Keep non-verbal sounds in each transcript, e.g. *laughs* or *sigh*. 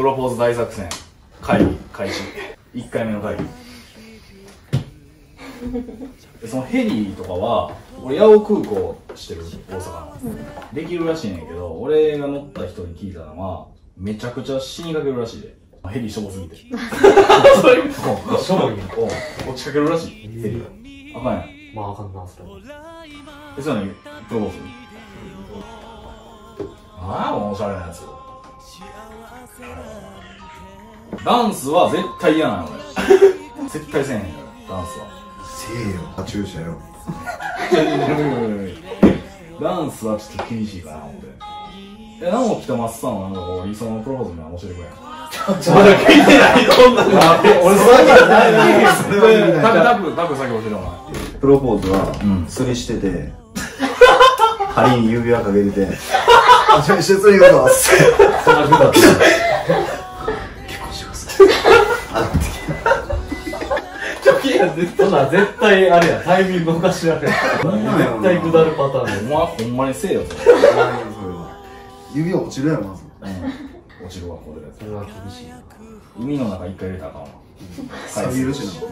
プロポーズ大作戦会議開始。1回目の会議。でそのヘリとかは俺八尾空港してる大阪の、できるらしいねんけど俺が乗った人に聞いたのはめちゃくちゃ死にかけるらしいで。ヘリしょぼすぎて。そういうしょぼいね落ちかけるらしいヘリがあかんやんまああかんなそれえそうなのプロポーズああもうおしゃれなやつダンスは絶対嫌なの俺 *laughs* 絶対せえへんからダンスは。せえよ。カチューシャよ。ダンスはちょっと厳しいかな思って。え直樹とマッサンはなんかこう理想のプロポーズには面白い子やんまだ聞いてないどんな俺それだけない。タクタクタク先教えてお前プロポーズはうん釣りしてて *laughs* 針に指輪かけてて「*laughs* あちょ一緒に釣り行こうぞ」そんなふうだってそんなん絶対あれやタイミングおかしなる。やん絶対下るパターンでお前ほんまにせえよ。指輪落ちるやろまず。うん。落ちるわこれそれは厳しいな。海の中一回入れたらあかんわ。錆びるしな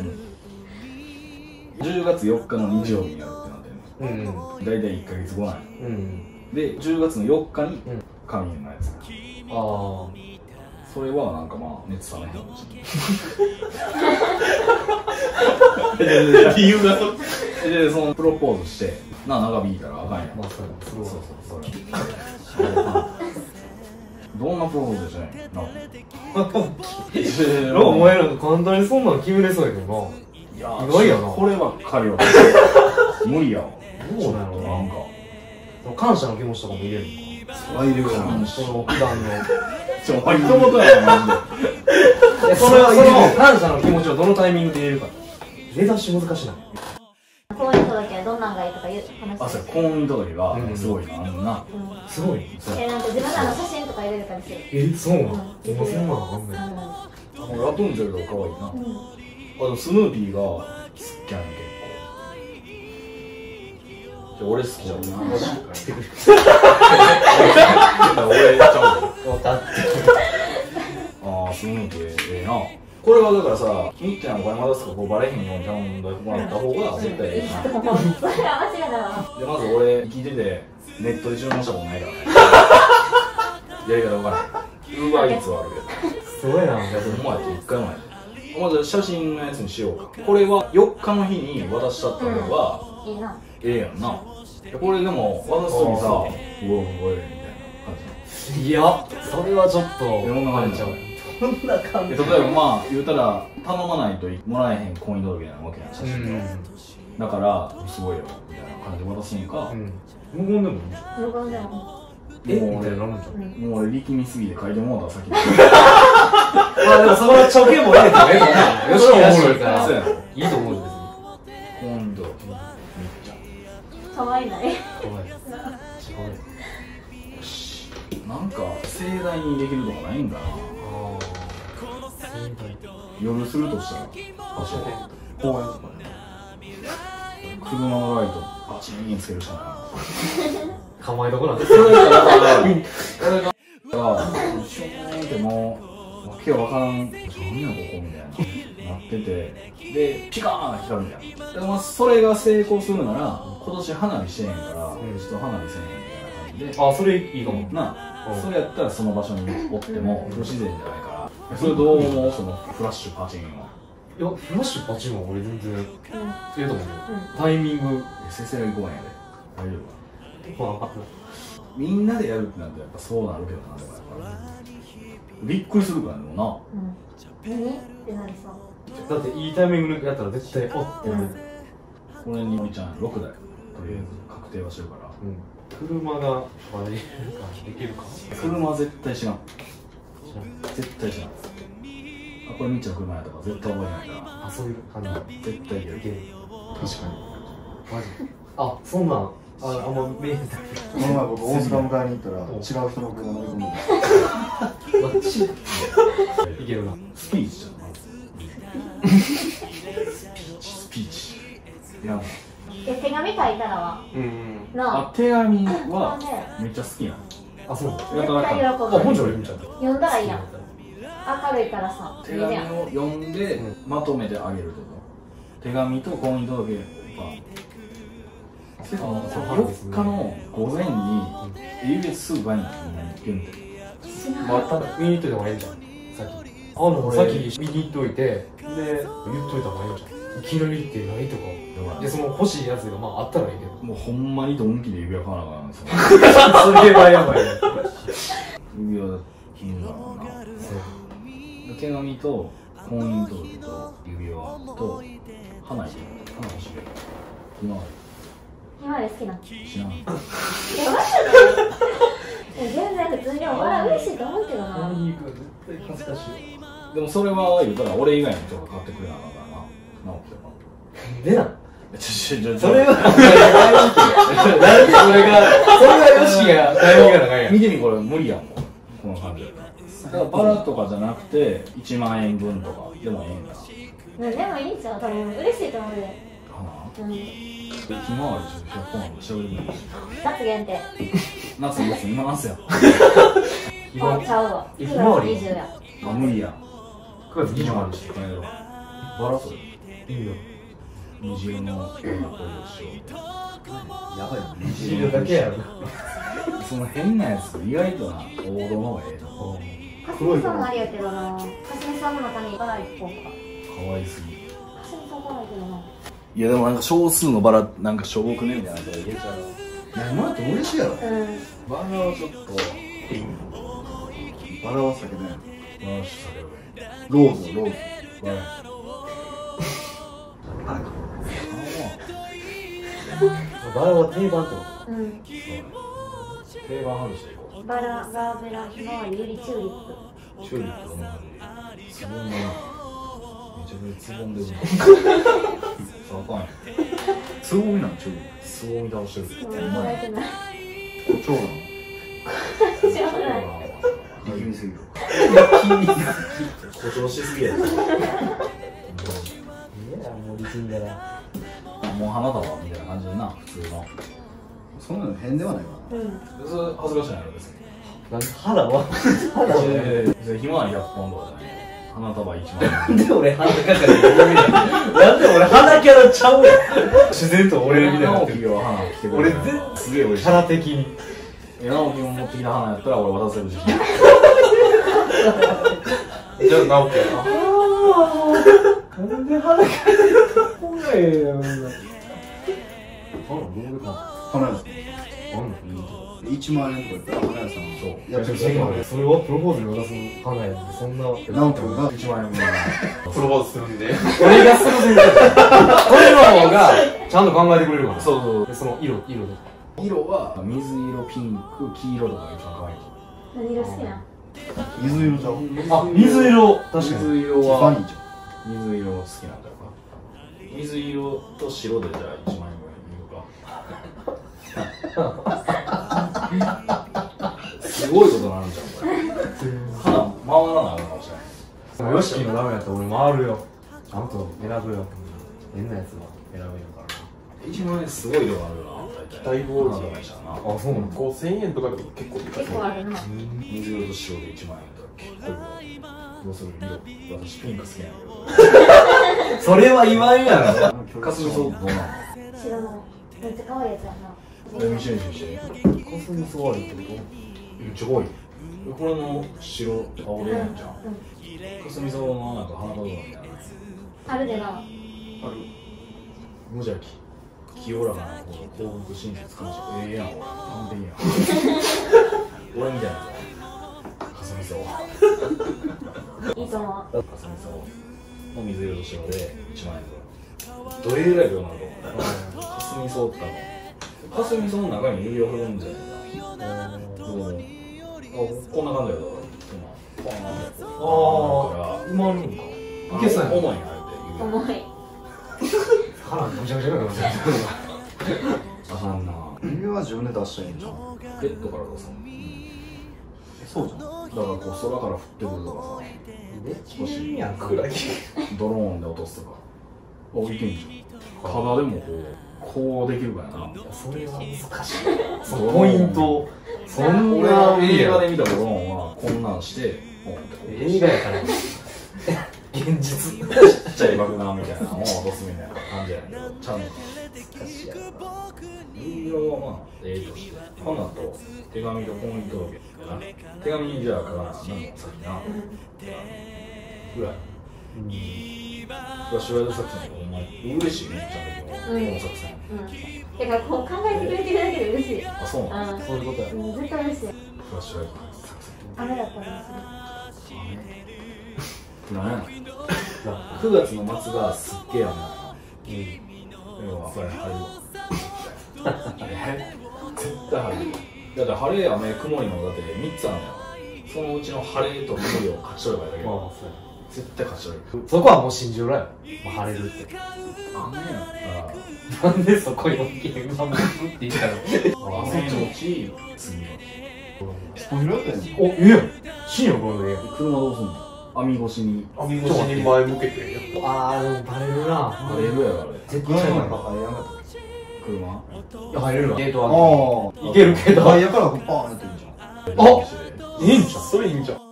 10月4日の日曜日にやるってなってるうん。の大体1ヶ月後なんやうん。で10月の4日にうん。神のやつ。あそれはなんかまあ熱冷めへんかもしれない。*laughs* 理由がでそのプロポーズしてな長引いたらあかんやん。あまあそうやそうそうそう。それどんなプロポーズでしょうねななんかお前なんか簡単にそんなん決めれそうやけどいや意外やな。こればっかりは。無理やどうなのな。んか。感謝の気持ちとかも入れるのあいるよかその普段のちょ一言やなマジでいやそれはその感謝の気持ちをどのタイミングで入れるか出だし難しいな婚姻届はどんなんがいいとかいう話あそれ婚姻届がうんすごいな。あのなうん。すごいえなんか自分らの写真とか入れるかにする。えそうなの？うん。今そんなのあんねん。あのラプンツェルとか可愛いな。うん。あとスヌーピーが好きやねん結構じゃあ俺好きじゃん。俺ちゃう分かってああスヌーピーええな。これはだからさみっちゃんお金渡すかこうバレへんようにちゃんともらった方が絶対ええな。それは間違いないわでまず俺聞いててネットで注文したことないからねやり方わからないウーバーイーツはあるけどすごいなやつもやって一回もないまず写真のやつにしようかこれは4日の日に渡しちゃった方がいいなええやんな。これでも渡す時さ「うおうおい」みたいな感いやそれはちょっとどんな感じちゃう。こんな感じ。で例えばまあ言うたら頼まないともらえへん婚姻届なわけやん写真うん。だからすごいよみたいな感じで渡すんか、うん。無言でもいいんじゃん無言でも。もう俺になるんじゃんうん。もう俺力みすぎて書いてもうた先に。*laughs* まあでもその貯金も入れてもええかな *laughs* よしら。しいいと思うゃ可愛いな。怖い。よしなんか盛大にできるとかないんかなあ夜するとしたら。場所公園とかね。車のライトバチンつけるしかない。あ構えどこなんですそれがだかがシューンってもうわけわからん何やここみたいななってて。でピカーン光るみたいなそれが成功するなら今年花火してへんから、ん。ちょっと花火せえへんみたいな感じで。あそれいいかも。なうん。それやったらその場所におっても不自然じゃないから。それどう思う？そのフラッシュパチンは。いやフラッシュパチンは俺全然うんええと思うよタイミング。せせらぎ公園やで。大丈夫かまあみんなでやるってなるとやっぱそうなるけどなでもやっぱ。びっくりするからでもうん何ってな。りそうだっていいタイミングでやったら絶対おってなるうんなこれにみちゃん6台とりあえず確定はしてるから。うん。車が割れるかできるか？車は絶対知らん。絶対知らん。あこれみっちゃんの車やとか絶対覚えないかあそういう感じ。ら絶対いける確かに。マジ？あそんなん？ああんま見えてないこの前僕大阪迎えに行ったら違う人の車乗り込んでマジいけるな。スピーチじゃん。スピーチ。いやえ手紙書いたらは。うんなあ手紙あはね。めっちゃ好きなの。あそう。や絶対喜ぶ。あ本庄いるんちゃう読んだらいいやん。明るいからさ。手紙を読んでうまとめてあげると。手紙と婚姻届がそう4日の午前に入別すぐ買いに行ってんだよまあただ見に行っといた方がいいんじゃん。先あもう先見に行っといて。で言っといた方がいいんじゃんいきなりって何とかだからでその欲しいやつがまああったらいいけど。もうほんまにドンキで指輪買わなあかんですよそれ。はやばいね指輪金だろう。な手紙と婚姻届と指輪と花い花欲しい今ま *laughs* 今まで好きな。知らんいやマジで全然普通にもら嬉しいと思うけどな何言うか絶対恥ずかしい。でもそれは言うたら俺以外の人が買ってくれなあかんでなそれはなんでそれがそれはよしやん。見てみこれ無理やん。もんこの感じだからバラとかじゃなくて1万円分とかでもええんだうん。でもいいんちゃう多分。嬉しいと思うで花うん。ひまわり100本しゃべるの夏限定夏夏今夏やんあちゃうわ。え9ひまわ。り月20やあ無理や。ん9月今25日しバラそれいいよ虹色のような恋をやばいなシールだけやろその変なやつ意外とな王道の方がええのかすみさんもありやけどなかすみさんの中にバラ1本とか可愛すぎかすみさんバラやけどないやでもなんか少数のバラなんかしょぼくねみたいなやつ入れちゃういやもらって嬉しいやろうんバラはちょっとバラは酒だよよしそれをローズローズバラあれかバラは定番ってこと。うん。定番外していこうバラガーベラひまわりユリチューリッうチューリップの中でつぼん。でるなめちゃめちゃつぼん。でるなあかん。やつぼみなん。チューリップつぼみ倒してるプうん。もらえてないー超なの知らない力みすぎる誇張しすぎやといやもう力ん。だならもう花束みたいな感じでな普通の。そんなの変ではないわ。うん。それ恥ずかしないの別になんで肌は肌はひまわり100本とかじゃない花束1万なんで俺鼻かかる？なんで俺鼻キャラちゃうやん？自然と俺みたいにな俺る。全すげえ嬉しい。キャラ的に。え直樹も持ってきた花やったら俺渡せる自信 *laughs* じゃあ直樹やな。なんで鼻キャラ怖いよ花どうでか花屋さん。なん。1万円とか言ったら花屋さん。そう。やってるそれはプロポーズに渡す花やでそんな直樹が1万円分プロポーズするんで。俺がする全然これの方がちゃんと考えてくれるから。そうそうでその色。色で色は水色ピンク黄色とかが一番可愛い何色好きな水色ちゃう。あ水色確かに水色は水色好きなんだよな。水色と白でじゃあ1万円 *laughs* すごいことになるんじゃんこれ。花回らなあかんかもしれないヨシキのダメやったら俺回るよ。ちゃんと選ぶよ。変なやつは。選べるから1万円すごい量あるよな大体。だいぶ多い花束にしたらな。あそうなの？5000円とかでも結構結構あるな水色と白で1万円とか結構どうする色私ピンク好きやけそれは言わんやろどかすみそうどうなの白のめっちゃ可愛いやつやなえ見して見して見してコスミソワリってことめっちゃ可愛い。これの白青でやんじゃんうんかすみ草のなんか花言葉みたい。なあるでなある無邪気清らかなこう幸福親切感謝ええやん完璧やん俺みたい。なやつかすみ草い。い。と思うかすみ草の水色と白で1万円分どれぐらい。量なのかすみ草って多分かすみ草の中に指輪振るんじ。ゃないかなどうもあこんな感じ。やろ今パーンってこうああ今あるんかいけそうやな重いんやあれって重い腹ぐちゃぐちゃになるあかんな指輪は自分で出したらいいんじ。ゃんベッドから出すのそうじ。ゃんだからこう空から降ってくるとかさ少しやん暗いドローンで落とすとかあいけんじ。ゃんただでもこうこうできるからな。それは難しい。そのポイント。そん俺なは映画で見たドローンはこんなんして映画やから。現実。ちっちゃい爆弾みたいなのを落とすみたいな感じやけど。ちゃうの有料はまあ。ええとして。花と手紙と婚姻届やな。手紙にじゃあ書かなあかんな。もう先なぐらいフラッシュライド作戦お前嬉しいめっちゃこの作戦うん。だ。からこう考えてくれてるだ。けで嬉しい。あそうなのうん。そういうことやうん絶対嬉しい。フラッシュライド作戦雨だ。ったら何や9月の末がすっげえ雨なの要れ晴れえ絶対晴れるだ。って晴れ雨曇りのだ。って3つあるんだ。よそのうちの晴れと曇りを勝ち取ればいいだ。けまあよそうや絶対勝ち取れるそこはもう信じろやもう晴れるって。雨やったらなんでそこに大きい馬もって言ったの？雨のち次のスポンジだったよねおい。いやん深夜これ車どうすんの？網越しに網越しに前向けて。ああでもバレるな。晴れるやろ。あれ絶対。バカやがった車いや入れるわ。ゲートはあいけるけど。タイヤからバーンやってるじゃん。あいいんじゃん。それいいんじゃん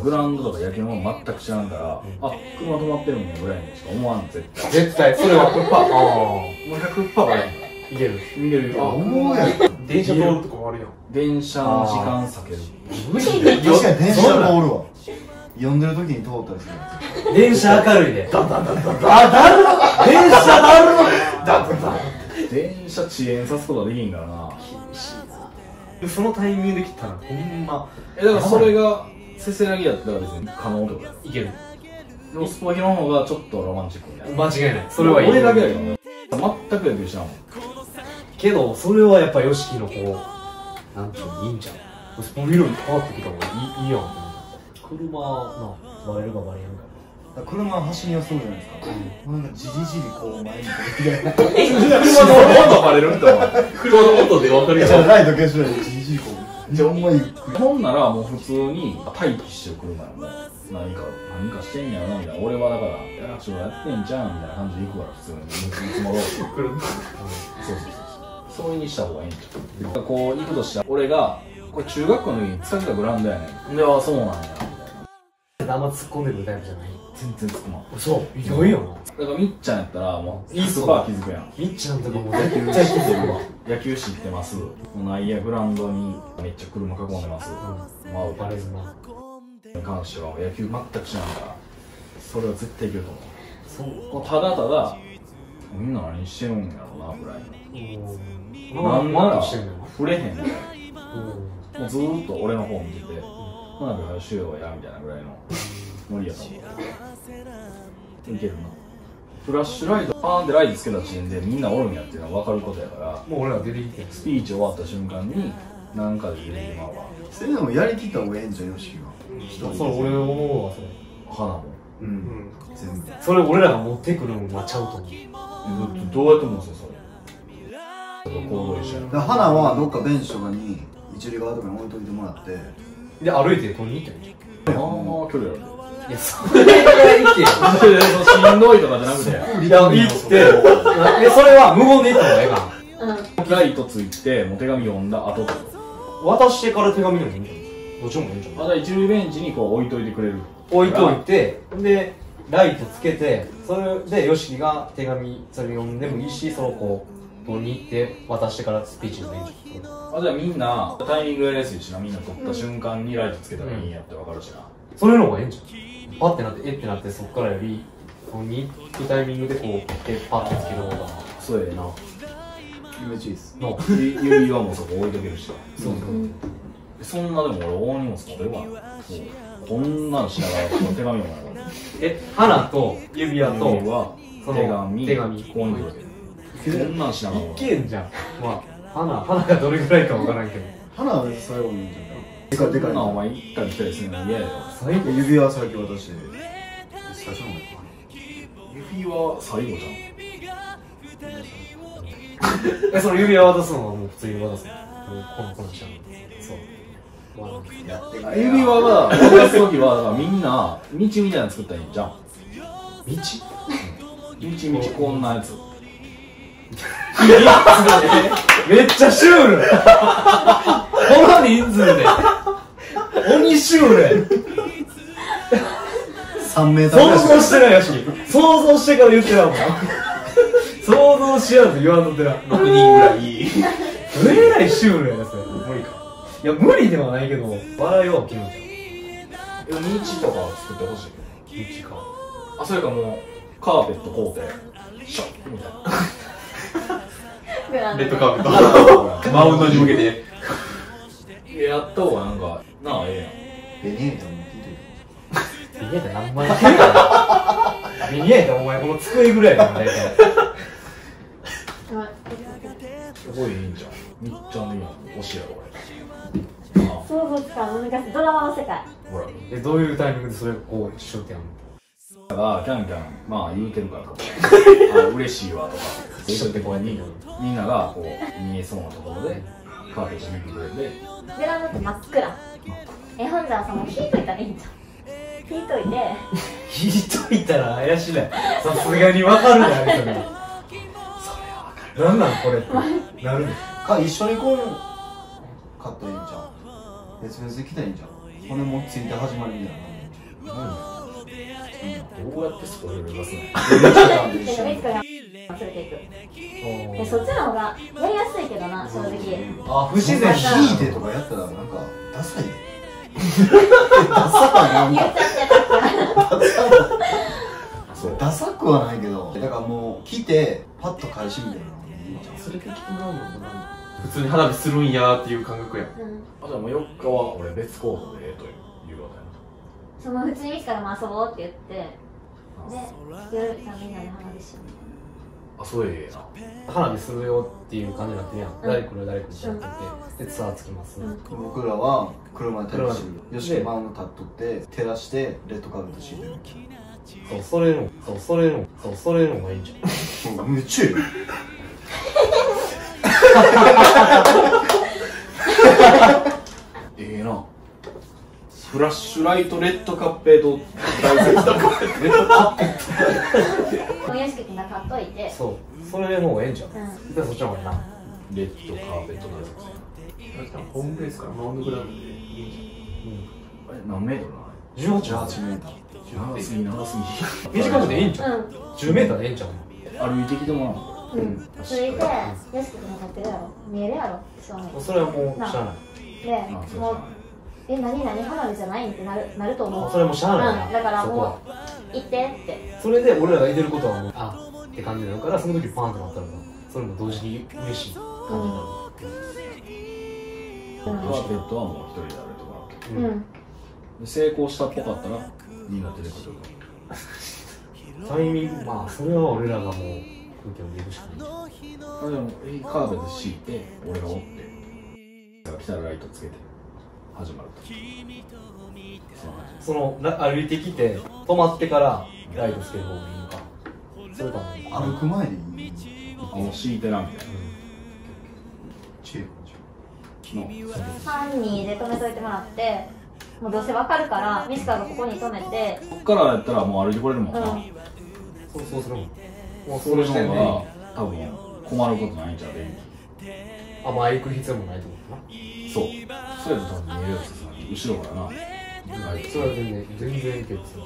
グラウンドとか野球のも全く知らんから、あ車止まってるんやぐらいにしか思わん絶対。絶対それは。100%あもう100%バレんからあいける逃げるよ思うやん。電車通るとかもあるやん。電車の時間避ける。無理確かに電車がおるわ。呼んでる時に通ったりする電車明るいでダダダダあだる電車だる電車遅延さすことはできんからなそのタイミングで切ったらほんまえだからそれがせせらぎやったら別に可能ってことだよいける。でもスポヒの方がちょっとロマンチックみたいな。間違いない。それはいい。俺だけだけどね全く野球知らんもん。けどそれはやっぱ YOSHIKI のこうなんていうのいいんじゃんスポンジ色に変わってきた方がいいいいやん。車なバレるかバレやんかだから。車走りやすそうじゃないですか。なんかじりじりこう前に。こうみたいな車の音バレるって思う車の音で分かるやん。じゃあライト消しないでじりじりこうじゃあほんまゆっくりほんならもう普通に待機してる車やもう何か何かしてんやろなみたいな。俺はだから「いやちょっとやってんじゃん」みたいな感じで行くから普通にいつも通り来るそうそうそうそういうにした方がいいんちゃうこう行くとしたら俺がこれ中学校の時に使ってたグラウンドやねん。でああそうなんや。みたいなあんま突っ込んでくるタイプじゃない全然つくまん。そう意外やな。だからみっちゃんやったらもういいスーパー気づくやん。みっちゃんとかも野球絶対聞いてるわ。野球知ってます。内野グラウンドにめっちゃ車囲んでます、まあバレるなに関しては野球全く知らんから。それは絶対いけると思う。そう。もうただただみんな何してるんやろうなぐらいうん。のなんなら触れへんぐらいうん。もうずーっと俺の方見てて花火はしようやみたいなぐらいのノリやと思ういけるなフラッシュライトパーンってライトつけた時点でみんなおるんやっていうのは分かることやからもう俺ら出てきてるスピーチ終わった瞬間に何かで出てきまうわ。それでもやりきった方がええんじゃんよしが一人で。そう俺思うわそれ。花もううん。ん全部。それ俺らが持ってくるのはちゃうと思う。どうやって思うんすよそれ？行動花はどっかベンチとかに一塁側とかに置いといてもらって。で歩いて取りに行ったよああ距離あるいやそれぐらい行けよしんどいとかじゃなくていや行ってそれは無言で行った方がええかうん。ライトついてもう手紙読んだ後ってこな渡してから手紙でもいいんじゃないどっちもいいんじゃないとあじゃあ一塁ベンチにこう置いといてくれる置いといてでライトつけてそれで YOSHIKI が手紙それ読んでもいいしそのこう取りに行って渡してからスピーチでもいいんじゃないあじゃあみんなタイミングやりやすいしなみんな撮った瞬間にライトつけたらいいんやって分かるしな、それの方がええんじゃんパッてなってえってなってそっからより取りに行くタイミングでこうでパッてつける方が。そうやな。めっちゃいいっすのゆ指輪もそこ置いとけるし。そうう。ん。そんなでも俺大荷物持てるわ。なそうこんなんしながらこの手紙読まないからえ花と指輪と指輪その手紙手紙。ここにこんなんしながらいけんじゃん。まあ花花がどれぐらいかわからんけど。花は最後にいいんじゃないでかいでかい。こんなんお前行ったり来たりするの嫌やよ最後。指輪先渡して最初の方がいいか指輪最後じえその指輪渡すのはもう普通に渡すの。このこのちゃんそう。指輪が渡す時はだからみんな道みたいなの作ったらいいんじゃん。道？道道こんなやつ。*laughs* めっちゃシュール。この人数で鬼シュール3メーターぐらいしか想像してないやし想像してから言ってたもん。想像しやらず言わんとってな。6人ぐらい。どれぐらいシュールやなそれ。無理か。いや無理ではないけど笑いは起きるんじ道とか作ってほしい。ゃん道か。あそれかもうカーペットこうてシャッみたいな。レッドカーペット。マウンドに向けて。いややった方がなんかなあええやん。ベニエータも聞いてるビニエータ何枚してるかなビニエータお前この机ぐらい。やな大体うんえやんすごいいいんじゃんみっちゃんでいい。やん推しやろ俺想像つかん難しいドラマの世界。ほらえどういうタイミングでそれこう焦点あるだからキャンキャンまあ言うてるからとかあ嬉しいわとかそういう時にみんながこう見えそうなところでカーペット見てくれてグランドって真っ暗。えほんじゃその引いといたらいいんじゃん。引いといて。引いといたら怪しない。さすがに分かるねあれそれそれは分かる。なんなんこれって。なるでか一緒にこういう買ったらいいんじゃん。別々で来たらいいんじゃん。骨もついて始まりみたいな。どうやってそれを目指すのでもミツコが連れていく。でそっちの方がやりやすいけどな正直。あ不自然引いてとかやったらなんかダサい。でダサかなんか言っちゃってたそうダサくはないけど。だからもう来てパッと返しみたいなのがいいんじゃんそれで来てもらうのもな普通に花火するんやーっていう感覚やんうんあとはもう4日は俺別行動でええというわその普通にミツからも遊ぼうって言ってで夜さみんなで花火しよけやなあそれええな花火するよっていう感じになってるやん、ん。誰来る誰来るってやってて。でツアーつきます、うん。僕らは車でタクシ車ーよしマウンド立っとって照らしてレッドカーペット敷いてる。そうそれのそうそれのそうそれのがいいんじゃん。夢中 *laughs* えなフラッシュライトレッドカッペード。大切だレッドカッペうもうよしき君が買っといて。そう。それの方がええんじゃんうん。でそっちの方がいいな。レッドカーペット大作戦ホームベースからマウンドグラウンドで？いいんじあれ何メートル。なの18 18メーター長すぎ長すぎ短くていいんじゃん、うん。10メーターでええんじゃん歩いてきてもらうの？うん、それ買ってるやろ。見えるやろ？そうねそれはもうしゃあない。でもうえ何何花火じゃない？んってなるなると思う。それもしゃあないな、うん、だからそこは。もう行ってって。それで俺らがいてることはもうあって感じになるからその時パンってなったらそれも同時に嬉しい。感じになる、カーペットはもう一人で歩いてもらうん、うん、で成功したっぽかったらみんな出てくるタイミングまあそれは俺らがもう空気を入れるしかない。あでもカーペット敷いて俺がおって。来たらライトつけて始まると。その歩いてきて止まってからライトつける方がいいのか。それとも歩く前でいいあもう敷いてなみたいチェックなの。3人で止めといてもらってもうどうせわかるからミスカがここに止めてこっからやったらもう歩いてこれるもんな、うん。そうそうするもん。もうそれの方が多分困ることないんちゃう電あまあ行く必要もないってことな。気そう。それやと多分見えるやつさ後ろからな。それは全然全然いけるっすよ。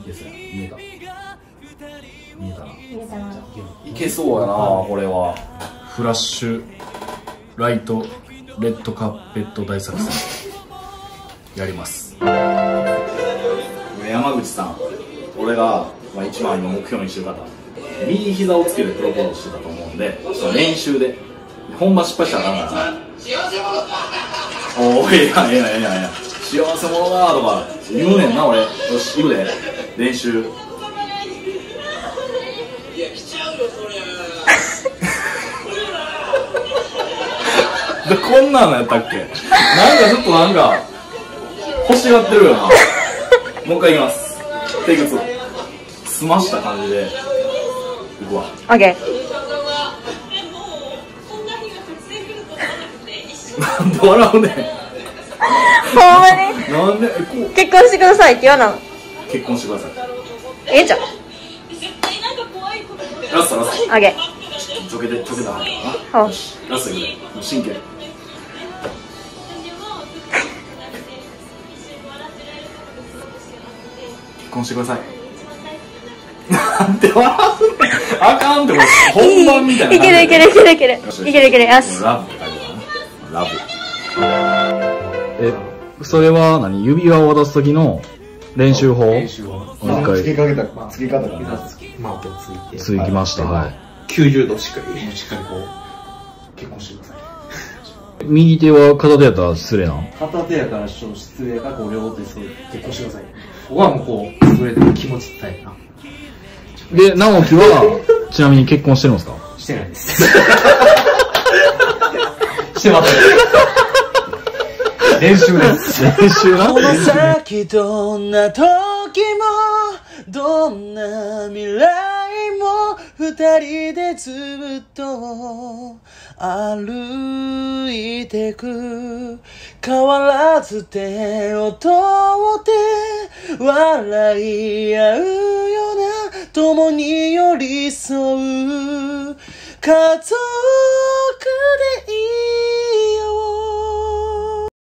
いけそう。や見えた。見えた。な見えた。ないけそうやなこれはフラッシュライトレッドカッペット大作戦やります山口さん俺が、まあ、一番今目標にしてる方右膝をつけてプロポーズしてた。と思うんで練習で本番失敗したらあかんからなおおええやんええやんええやんええや。ん幸せ者だとか言うねんな俺。よし行くで。練習。*laughs* でこんなのやったっけ？なんかちょっとなんか欲しがってるよな。もう一回いきます。テイク2済ました感じで。いくわ。オなんで笑うね。んほんまに？なんでえこう。結婚してください。って言わなの？結婚してください。ええじゃん。ラストラスオッケー。トちょけてちょけたらなほう。ラストいくで真剣。結婚してください。なんて笑うねん。あかんってこれ本番みたいないけるいけるいけるいける。いけるいける。よし。ラブラブ。えそれは何？指輪を渡す時の練習法？練習をもう一回。付けかけた付け方がねまあ手ついて続きました。はい。90度しっかり。しっかりこう結婚してください。右手は片手やったら失礼な片手やから失礼かこう両手そう結婚してください。ここはもうこうストレートに気持ち伝えな。で直樹はちなみに結婚してるんですか？してないです *laughs* してません練習です。練習な。この先どんな時もどんな未来も二人でずっと歩いてく変わらず手を取って笑い合うような共に寄り添う家族でいいよ